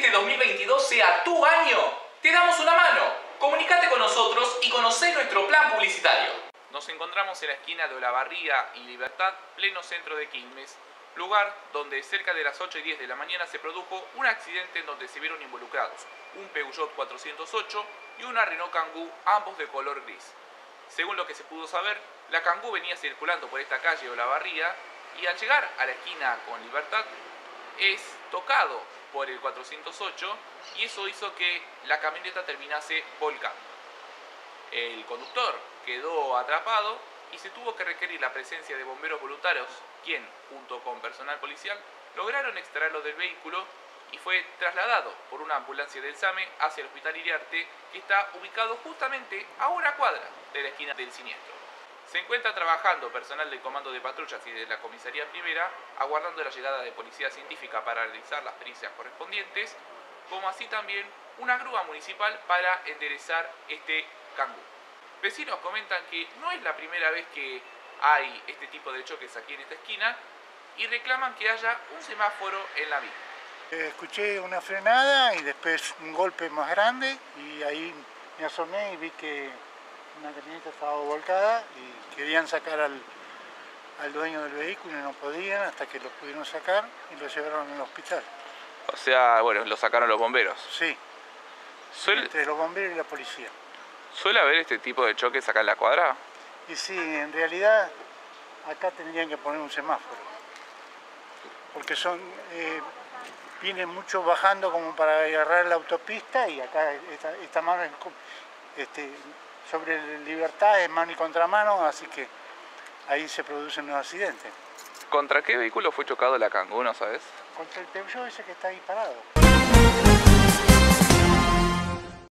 que este 2022 sea tu año? Te damos una mano. Comunicate con nosotros y conocé nuestro plan publicitario. Nos encontramos en la esquina de Olavarría y Libertad, pleno centro de Quilmes, lugar donde cerca de las 8 y 10 de la mañana se produjo un accidente en donde se vieron involucrados un Peugeot 408 y una Renault Kangoo, ambos de color gris. Según lo que se pudo saber, la Kangoo venía circulando por esta calle Olavarría y al llegar a la esquina con Libertad es tocado por el 408 y eso hizo que la camioneta terminase volcando. El conductor quedó atrapado y se tuvo que requerir la presencia de bomberos voluntarios, quien, junto con personal policial, lograron extraerlo del vehículo y fue trasladado por una ambulancia del SAME hacia el Hospital Iriarte, que está ubicado justamente a una cuadra de la esquina del siniestro. Se encuentra trabajando personal del Comando de Patrullas y de la Comisaría Primera, aguardando la llegada de Policía Científica para realizar las pericias correspondientes, como así también una grúa municipal para enderezar este cangú. Vecinos comentan que no es la primera vez que hay este tipo de choques aquí en esta esquina y reclaman que haya un semáforo en la misma. Escuché una frenada y después un golpe más grande y ahí me asomé y vi que una camioneta estaba volcada y querían sacar al, dueño del vehículo y no podían hasta que lo pudieron sacar y lo llevaron al hospital. O sea, bueno, lo sacaron los bomberos. Sí. Entre los bomberos y la policía. ¿Suele haber este tipo de choques acá en la cuadra? Y sí, en realidad acá tendrían que poner un semáforo. Porque son, eh, vienen muchos bajando como para agarrar la autopista y acá esta, mano este, sobre libertad es mano y contramano, así que ahí se producen los accidentes. ¿Contra qué vehículo fue chocado la Kangoo, no sabes? Contra el Peugeot ese que está ahí parado.